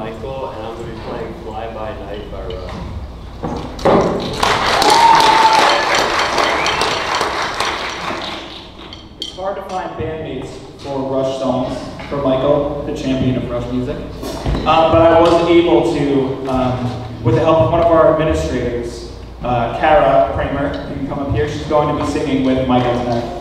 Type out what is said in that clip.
Michael, and I'm going to be playing Fly By Night by Rush. It's hard to find bandmates for Rush songs for Michael, the champion of Rush music. Um, but I was able to, um, with the help of one of our administrators, uh, Kara Kramer, you can come up here. She's going to be singing with Michael tonight.